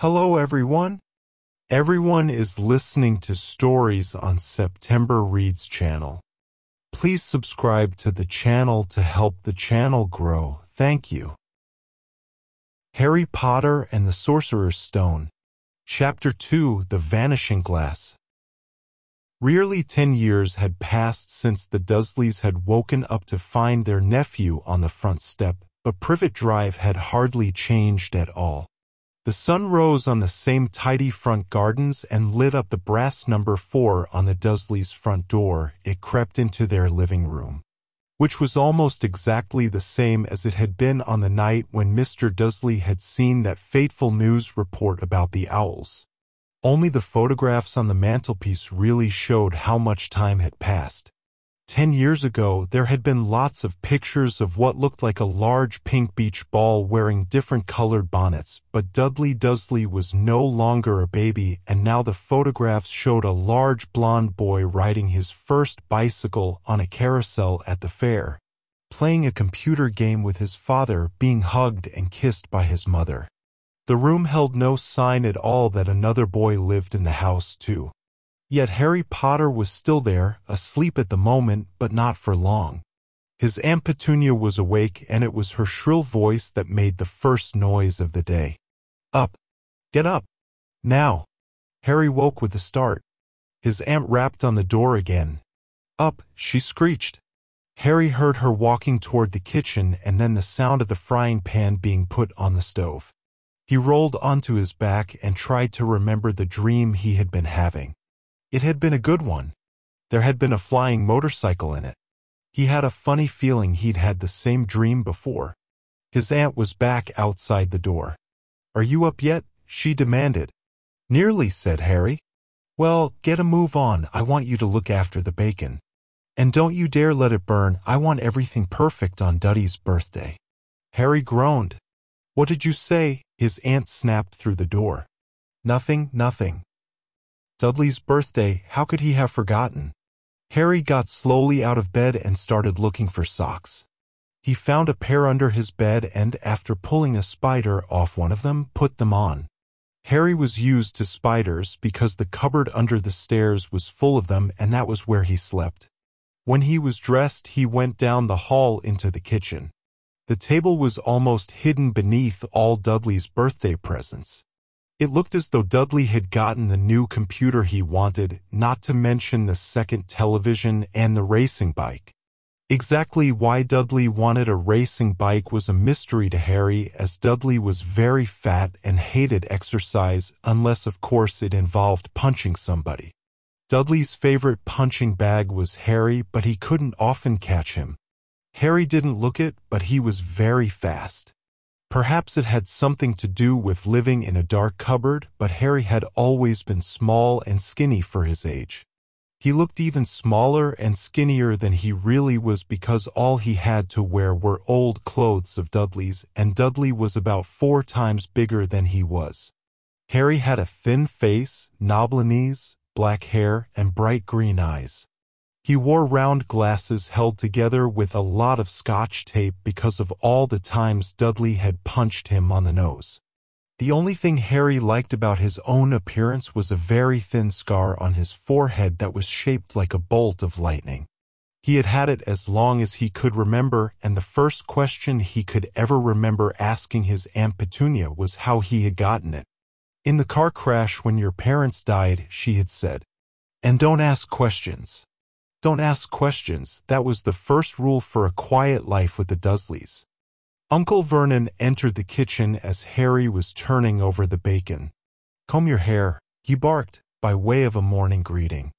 Hello, everyone. Everyone is listening to stories on September Reads channel. Please subscribe to the channel to help the channel grow. Thank you. Harry Potter and the Sorcerer's Stone Chapter 2 The Vanishing Glass Nearly ten years had passed since the Dursleys had woken up to find their nephew on the front step, but Privet Drive had hardly changed at all. The sun rose on the same tidy front gardens and lit up the brass number four on the Dursleys' front door. It crept into their living room, which was almost exactly the same as it had been on the night when Mr. Dursley had seen that fateful news report about the owls. Only the photographs on the mantelpiece really showed how much time had passed. Ten years ago, there had been lots of pictures of what looked like a large pink beach ball wearing different colored bonnets, but Dudley Dursley was no longer a baby, and now the photographs showed a large blond boy riding his first bicycle on a carousel at the fair, playing a computer game with his father, being hugged and kissed by his mother. The room held no sign at all that another boy lived in the house, too. Yet Harry Potter was still there, asleep at the moment, but not for long. His Aunt Petunia was awake, and it was her shrill voice that made the first noise of the day. Up! Get up! Now! Harry woke with a start. His aunt rapped on the door again. Up, she screeched. Harry heard her walking toward the kitchen and then the sound of the frying pan being put on the stove. He rolled onto his back and tried to remember the dream he had been having. It had been a good one. There had been a flying motorcycle in it. He had a funny feeling he'd had the same dream before. His aunt was back outside the door. Are you up yet? she demanded. Nearly, said Harry. Well, get a move on. I want you to look after the bacon. And don't you dare let it burn. I want everything perfect on Duddy's birthday. Harry groaned. What did you say? His aunt snapped through the door. Nothing, nothing. Dudley's birthday, how could he have forgotten? Harry got slowly out of bed and started looking for socks. He found a pair under his bed and, after pulling a spider off one of them, put them on. Harry was used to spiders because the cupboard under the stairs was full of them and that was where he slept. When he was dressed, he went down the hall into the kitchen. The table was almost hidden beneath all Dudley's birthday presents. It looked as though Dudley had gotten the new computer he wanted, not to mention the second television and the racing bike. Exactly why Dudley wanted a racing bike was a mystery to Harry as Dudley was very fat and hated exercise unless of course it involved punching somebody. Dudley's favorite punching bag was Harry, but he couldn't often catch him. Harry didn't look it, but he was very fast. Perhaps it had something to do with living in a dark cupboard, but Harry had always been small and skinny for his age. He looked even smaller and skinnier than he really was because all he had to wear were old clothes of Dudley's, and Dudley was about four times bigger than he was. Harry had a thin face, knobbly knees, black hair, and bright green eyes. He wore round glasses held together with a lot of scotch tape because of all the times Dudley had punched him on the nose. The only thing Harry liked about his own appearance was a very thin scar on his forehead that was shaped like a bolt of lightning. He had had it as long as he could remember, and the first question he could ever remember asking his Aunt Petunia was how he had gotten it. In the car crash when your parents died, she had said, and don't ask questions. Don't ask questions. That was the first rule for a quiet life with the Dursleys. Uncle Vernon entered the kitchen as Harry was turning over the bacon. Comb your hair, he barked, by way of a morning greeting.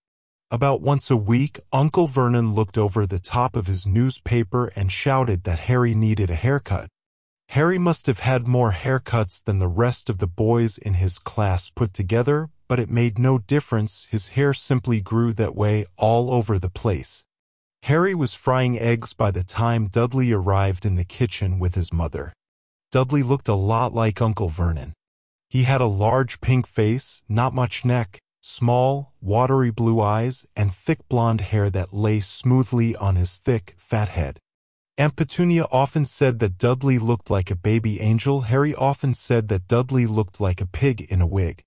About once a week, Uncle Vernon looked over the top of his newspaper and shouted that Harry needed a haircut. Harry must have had more haircuts than the rest of the boys in his class put together, but it made no difference, his hair simply grew that way all over the place. Harry was frying eggs by the time Dudley arrived in the kitchen with his mother. Dudley looked a lot like Uncle Vernon. He had a large pink face, not much neck, small, watery blue eyes, and thick blond hair that lay smoothly on his thick, fat head. Aunt Petunia often said that Dudley looked like a baby angel. Harry often said that Dudley looked like a pig in a wig.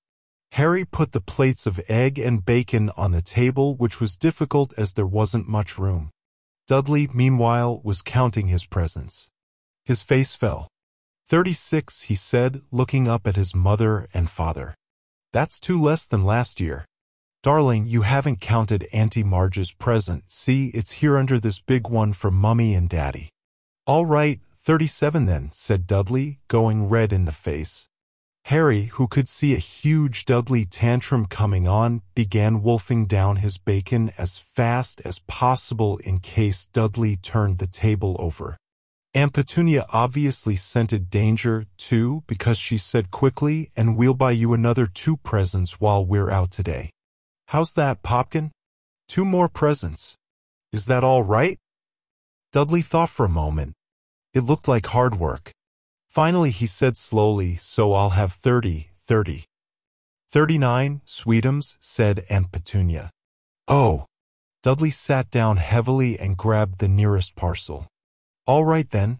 Harry put the plates of egg and bacon on the table, which was difficult as there wasn't much room. Dudley, meanwhile, was counting his presents. His face fell. Thirty-six, he said, looking up at his mother and father. That's two less than last year. Darling, you haven't counted Auntie Marge's present. See, it's here under this big one for Mummy and Daddy. All right, 37 then, said Dudley, going red in the face. Harry, who could see a huge Dudley tantrum coming on, began wolfing down his bacon as fast as possible in case Dudley turned the table over. Aunt Petunia obviously scented danger, too, because she said quickly, and we'll buy you another two presents while we're out today. How's that, Popkin? Two more presents. Is that all right? Dudley thought for a moment. It looked like hard work. Finally, he said slowly, so I'll have thirty, thirty. Thirty-nine, Sweetums, said Aunt Petunia. Oh. Dudley sat down heavily and grabbed the nearest parcel. All right then.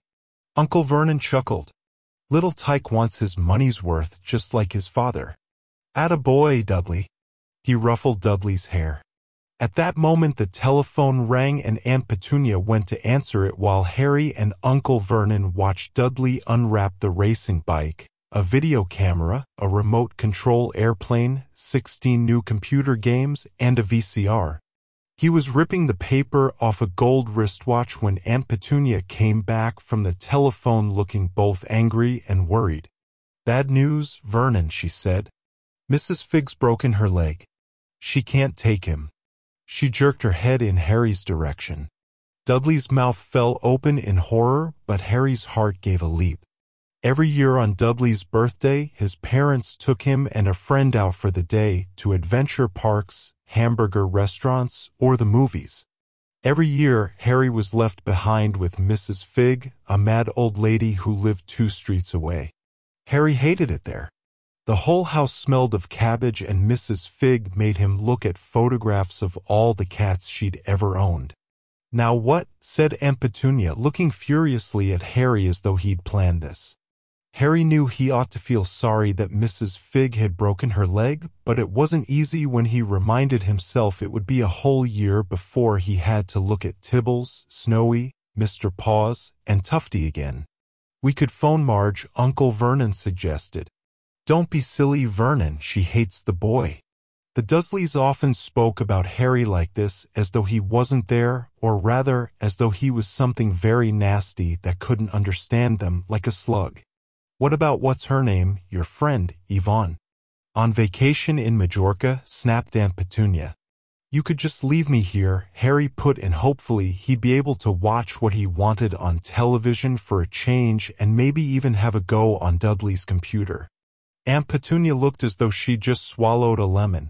Uncle Vernon chuckled. Little Tyke wants his money's worth just like his father. Atta boy, Dudley. He ruffled Dudley's hair. At that moment the telephone rang and Aunt Petunia went to answer it while Harry and Uncle Vernon watched Dudley unwrap the racing bike, a video camera, a remote control airplane, 16 new computer games, and a VCR. He was ripping the paper off a gold wristwatch when Aunt Petunia came back from the telephone looking both angry and worried. Bad news, Vernon, she said. Mrs. Figg's broken her leg. She can't take him. She jerked her head in Harry's direction. Dudley's mouth fell open in horror, but Harry's heart gave a leap. Every year on Dudley's birthday, his parents took him and a friend out for the day to adventure parks, hamburger restaurants, or the movies. Every year, Harry was left behind with Mrs. Figg, a mad old lady who lived two streets away. Harry hated it there. The whole house smelled of cabbage and Mrs. Figg made him look at photographs of all the cats she'd ever owned. Now what? said Aunt Petunia, looking furiously at Harry as though he'd planned this. Harry knew he ought to feel sorry that Mrs. Figg had broken her leg, but it wasn't easy when he reminded himself it would be a whole year before he had to look at Tibbles, Snowy, Mr. Paws, and Tufty again. We could phone Marge, Uncle Vernon suggested. Don't be silly, Vernon. She hates the boy. The Dursleys often spoke about Harry like this, as though he wasn't there, or rather, as though he was something very nasty that couldn't understand them, like a slug. What about what's her name, your friend, Yvonne? On vacation in Majorca, snapped Aunt Petunia. You could just leave me here, Harry put and hopefully he'd be able to watch what he wanted on television for a change and maybe even have a go on Dudley's computer. Aunt Petunia looked as though she'd just swallowed a lemon.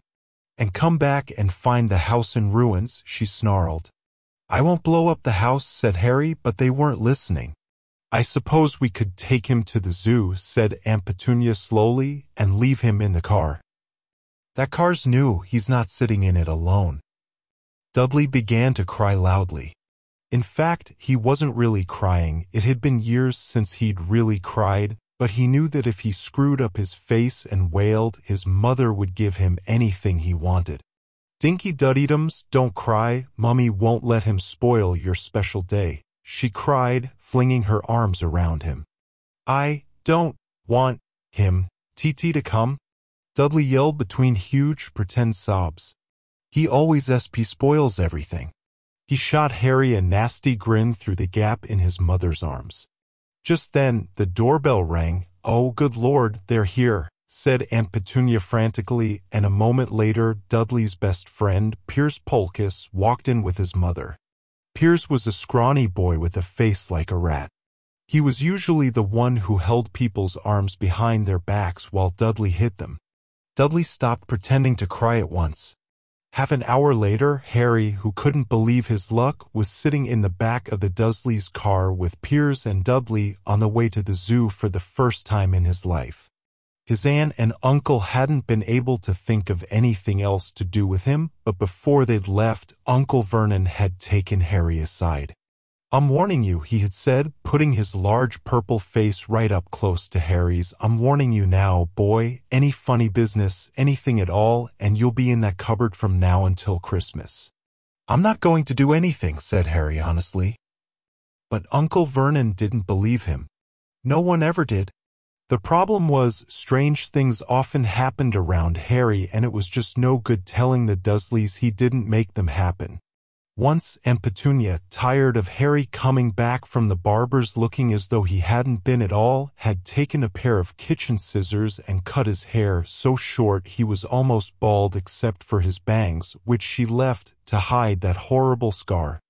And come back and find the house in ruins, she snarled. I won't blow up the house, said Harry, but they weren't listening. I suppose we could take him to the zoo, said Aunt Petunia slowly, and leave him in the car. That car's new, he's not sitting in it alone. Dudley began to cry loudly. In fact, he wasn't really crying. It had been years since he'd really cried, but he knew that if he screwed up his face and wailed, his mother would give him anything he wanted. Dinky Duddydums, don't cry, Mummy won't let him spoil your special day, she cried, flinging her arms around him. I don't want him, TT to come? Dudley yelled between huge pretend sobs. He always SP spoils everything. He shot Harry a nasty grin through the gap in his mother's arms. Just then, the doorbell rang. Oh, good Lord, they're here, said Aunt Petunia frantically, and a moment later, Dudley's best friend, Piers Polkiss, walked in with his mother. Piers was a scrawny boy with a face like a rat. He was usually the one who held people's arms behind their backs while Dudley hit them. Dudley stopped pretending to cry at once. Half an hour later, Harry, who couldn't believe his luck, was sitting in the back of the Dudleys' car with Piers and Dudley on the way to the zoo for the first time in his life. His aunt and uncle hadn't been able to think of anything else to do with him, but before they'd left, Uncle Vernon had taken Harry aside. I'm warning you, he had said, putting his large purple face right up close to Harry's. I'm warning you now, boy. Any funny business, anything at all, and you'll be in that cupboard from now until Christmas. I'm not going to do anything, said Harry honestly. But Uncle Vernon didn't believe him. No one ever did. The problem was, strange things often happened around Harry and it was just no good telling the Dursleys he didn't make them happen. Once Aunt Petunia, tired of Harry coming back from the barber's looking as though he hadn't been at all, had taken a pair of kitchen scissors and cut his hair so short he was almost bald except for his bangs, which she left to hide that horrible scar.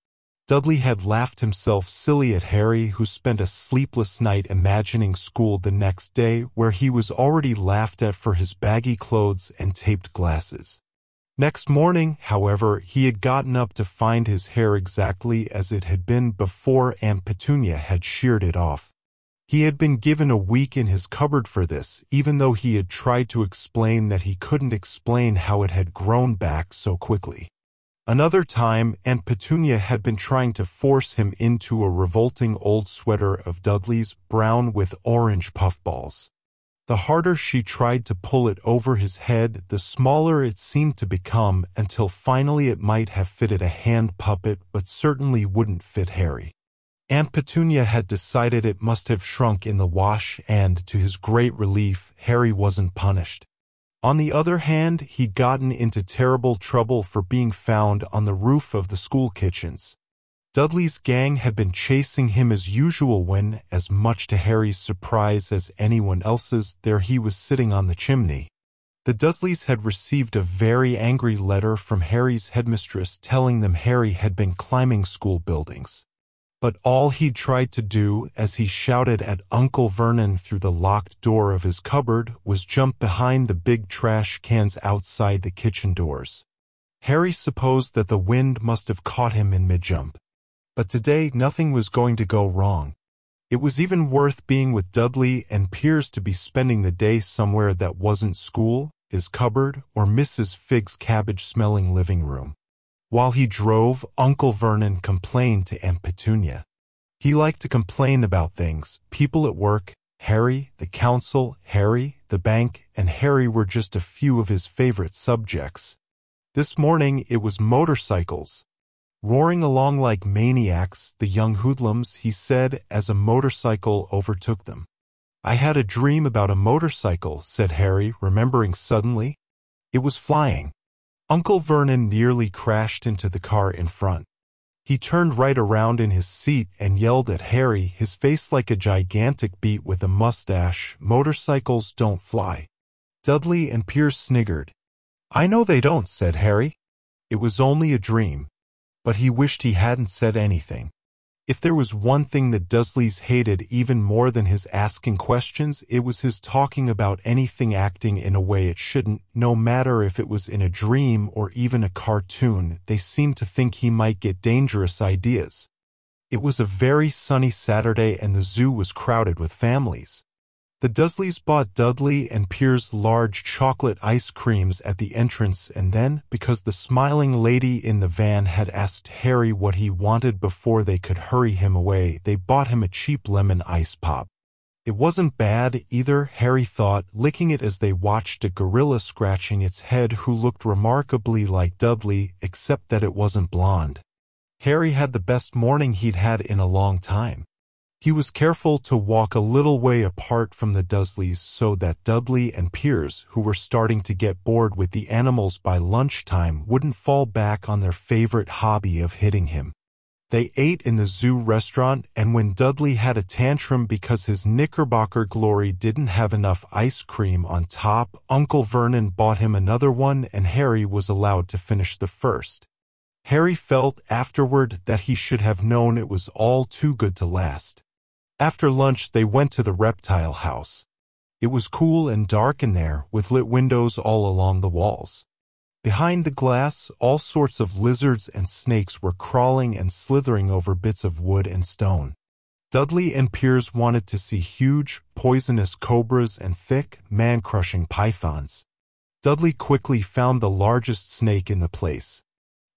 Dudley had laughed himself silly at Harry, who spent a sleepless night imagining school the next day, where he was already laughed at for his baggy clothes and taped glasses. Next morning, however, he had gotten up to find his hair exactly as it had been before Aunt Petunia had sheared it off. He had been given a week in his cupboard for this, even though he had tried to explain that he couldn't explain how it had grown back so quickly. Another time, Aunt Petunia had been trying to force him into a revolting old sweater of Dudley's, brown with orange puffballs. The harder she tried to pull it over his head, the smaller it seemed to become until finally it might have fitted a hand puppet but certainly wouldn't fit Harry. Aunt Petunia had decided it must have shrunk in the wash and, to his great relief, Harry wasn't punished. On the other hand, he'd gotten into terrible trouble for being found on the roof of the school kitchens. Dudley's gang had been chasing him as usual when, as much to Harry's surprise as anyone else's, there he was sitting on the chimney. The Dursleys had received a very angry letter from Harry's headmistress telling them Harry had been climbing school buildings. But all he'd tried to do, as he shouted at Uncle Vernon through the locked door of his cupboard, was jump behind the big trash cans outside the kitchen doors. Harry supposed that the wind must have caught him in mid-jump. But today nothing was going to go wrong. It was even worth being with Dudley and Piers to be spending the day somewhere that wasn't school, his cupboard, or Mrs. Figg's cabbage-smelling living room. While he drove, Uncle Vernon complained to Aunt Petunia. He liked to complain about things, people at work, Harry, the council, Harry, the bank, and Harry were just a few of his favorite subjects. This morning it was motorcycles, Roaring along like maniacs, the young hoodlums, he said as a motorcycle overtook them. I had a dream about a motorcycle, said Harry, remembering suddenly. It was flying. Uncle Vernon nearly crashed into the car in front. He turned right around in his seat and yelled at Harry, his face like a gigantic beet with a mustache, Motorcycles don't fly. Dudley and Piers sniggered. I know they don't, said Harry. It was only a dream but he wished he hadn't said anything. If there was one thing that Dursleys hated even more than his asking questions, it was his talking about anything acting in a way it shouldn't, no matter if it was in a dream or even a cartoon, they seemed to think he might get dangerous ideas. It was a very sunny Saturday and the zoo was crowded with families. The Dursleys bought Dudley and Piers large chocolate ice creams at the entrance and then, because the smiling lady in the van had asked Harry what he wanted before they could hurry him away, they bought him a cheap lemon ice pop. It wasn't bad either, Harry thought, licking it as they watched a gorilla scratching its head who looked remarkably like Dudley, except that it wasn't blonde. Harry had the best morning he'd had in a long time. He was careful to walk a little way apart from the Dursleys so that Dudley and Piers, who were starting to get bored with the animals by lunchtime, wouldn't fall back on their favorite hobby of hitting him. They ate in the zoo restaurant, and when Dudley had a tantrum because his Knickerbocker glory didn't have enough ice cream on top, Uncle Vernon bought him another one and Harry was allowed to finish the first. Harry felt afterward that he should have known it was all too good to last. After lunch, they went to the reptile house. It was cool and dark in there, with lit windows all along the walls. Behind the glass, all sorts of lizards and snakes were crawling and slithering over bits of wood and stone. Dudley and Piers wanted to see huge, poisonous cobras and thick, man-crushing pythons. Dudley quickly found the largest snake in the place.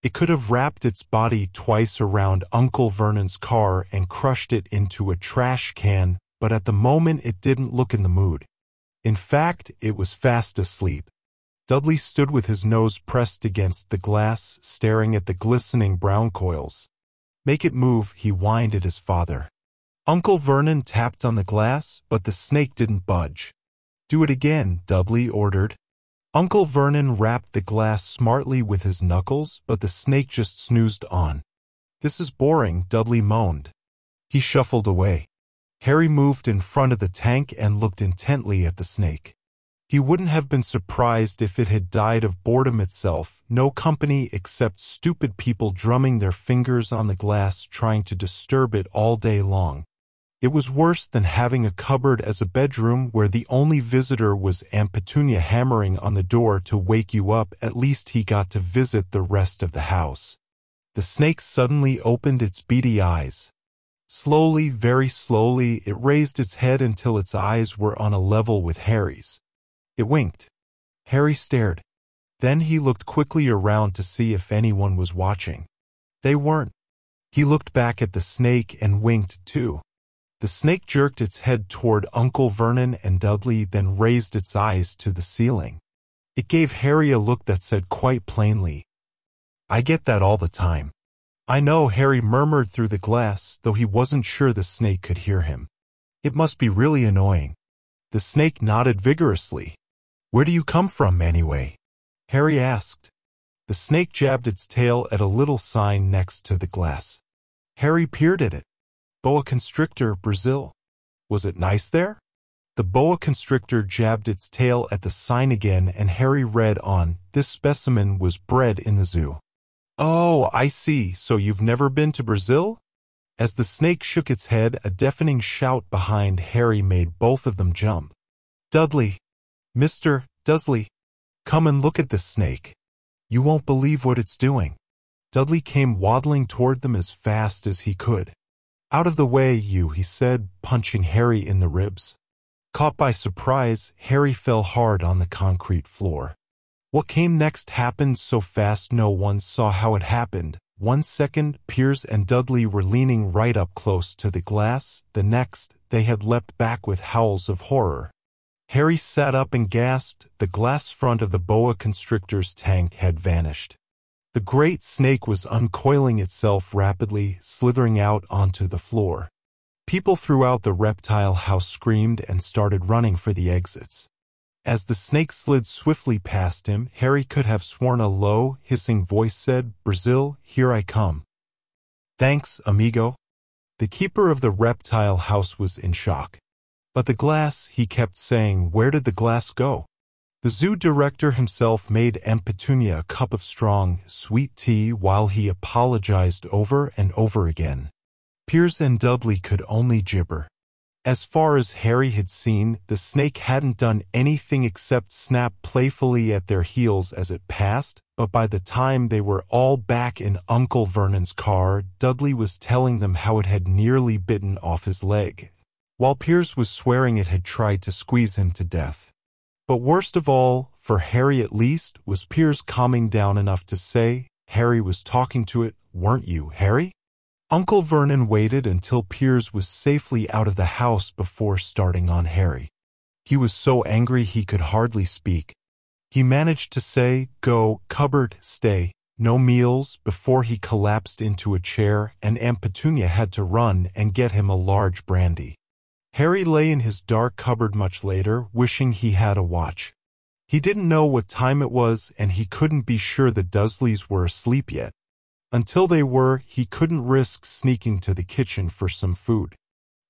It could have wrapped its body twice around Uncle Vernon's car and crushed it into a trash can, but at the moment it didn't look in the mood. In fact, it was fast asleep. Dudley stood with his nose pressed against the glass, staring at the glistening brown coils. Make it move, he whined at his father. Uncle Vernon tapped on the glass, but the snake didn't budge. Do it again, Dudley ordered. Uncle Vernon rapped the glass smartly with his knuckles, but the snake just snoozed on. This is boring, Dudley moaned. He shuffled away. Harry moved in front of the tank and looked intently at the snake. He wouldn't have been surprised if it had died of boredom itself, no company except stupid people drumming their fingers on the glass trying to disturb it all day long. It was worse than having a cupboard as a bedroom where the only visitor was Aunt Petunia hammering on the door to wake you up. At least he got to visit the rest of the house. The snake suddenly opened its beady eyes. Slowly, very slowly, it raised its head until its eyes were on a level with Harry's. It winked. Harry stared. Then he looked quickly around to see if anyone was watching. They weren't. He looked back at the snake and winked too. The snake jerked its head toward Uncle Vernon and Dudley, then raised its eyes to the ceiling. It gave Harry a look that said quite plainly, I get that all the time. I know, Harry murmured through the glass, though he wasn't sure the snake could hear him. It must be really annoying. The snake nodded vigorously. Where do you come from, anyway? Harry asked. The snake jabbed its tail at a little sign next to the glass. Harry peered at it. Boa constrictor, Brazil. Was it nice there? The boa constrictor jabbed its tail at the sign again and Harry read on, this specimen was bred in the zoo. Oh, I see, so you've never been to Brazil? As the snake shook its head, a deafening shout behind Harry made both of them jump. Dudley! Mr. Dudley! Come and look at this snake. You won't believe what it's doing. Dudley came waddling toward them as fast as he could. Out of the way, you, he said, punching Harry in the ribs. Caught by surprise, Harry fell hard on the concrete floor. What came next happened so fast no one saw how it happened. One second, Piers and Dudley were leaning right up close to the glass. The next, they had leapt back with howls of horror. Harry sat up and gasped. The glass front of the boa constrictor's tank had vanished. The great snake was uncoiling itself rapidly, slithering out onto the floor. People throughout the reptile house screamed and started running for the exits. As the snake slid swiftly past him, Harry could have sworn a low, hissing voice said, Brazil, here I come. Thanks, amigo. The keeper of the reptile house was in shock. But the glass, he kept saying, where did the glass go? The zoo director himself made Aunt Petunia a cup of strong, sweet tea while he apologized over and over again. Piers and Dudley could only gibber. As far as Harry had seen, the snake hadn't done anything except snap playfully at their heels as it passed, but by the time they were all back in Uncle Vernon's car, Dudley was telling them how it had nearly bitten off his leg, while Piers was swearing it had tried to squeeze him to death. But worst of all, for Harry at least, was Piers calming down enough to say, Harry was talking to it, weren't you, Harry? Uncle Vernon waited until Piers was safely out of the house before starting on Harry. He was so angry he could hardly speak. He managed to say, go, cupboard, stay, no meals, before he collapsed into a chair and Aunt Petunia had to run and get him a large brandy. Harry lay in his dark cupboard much later, wishing he had a watch. He didn't know what time it was, and he couldn't be sure the Dursleys were asleep yet. Until they were, he couldn't risk sneaking to the kitchen for some food.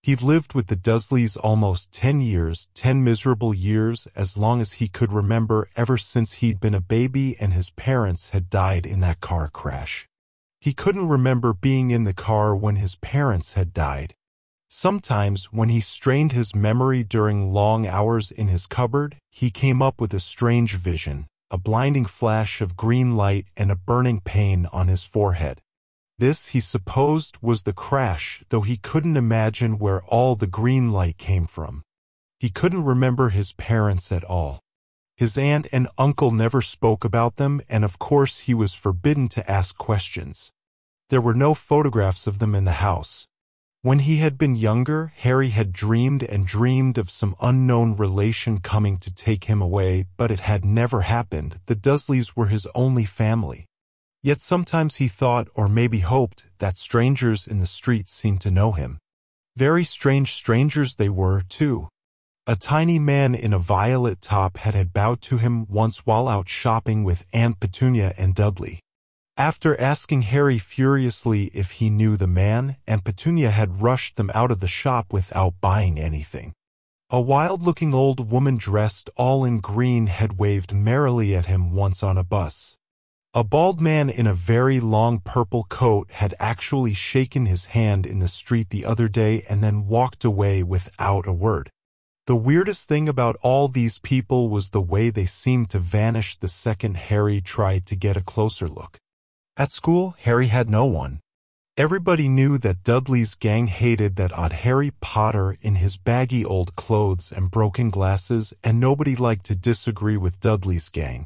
He'd lived with the Dursleys almost ten years, ten miserable years, as long as he could remember ever since he'd been a baby and his parents had died in that car crash. He couldn't remember being in the car when his parents had died. Sometimes, when he strained his memory during long hours in his cupboard, he came up with a strange vision, a blinding flash of green light and a burning pain on his forehead. This, he supposed, was the crash, though he couldn't imagine where all the green light came from. He couldn't remember his parents at all. His aunt and uncle never spoke about them, and of course he was forbidden to ask questions. There were no photographs of them in the house. When he had been younger, Harry had dreamed and dreamed of some unknown relation coming to take him away, but it had never happened. The Dursleys were his only family. Yet sometimes he thought, or maybe hoped, that strangers in the streets seemed to know him. Very strange strangers they were, too. A tiny man in a violet top hat had bowed to him once while out shopping with Aunt Petunia and Dudley. After asking Harry furiously if he knew the man, Aunt Petunia had rushed them out of the shop without buying anything. A wild-looking old woman dressed all in green had waved merrily at him once on a bus. A bald man in a very long purple coat had actually shaken his hand in the street the other day and then walked away without a word. The weirdest thing about all these people was the way they seemed to vanish the second Harry tried to get a closer look. At school, Harry had no one. Everybody knew that Dudley's gang hated that odd Harry Potter in his baggy old clothes and broken glasses, and nobody liked to disagree with Dudley's gang.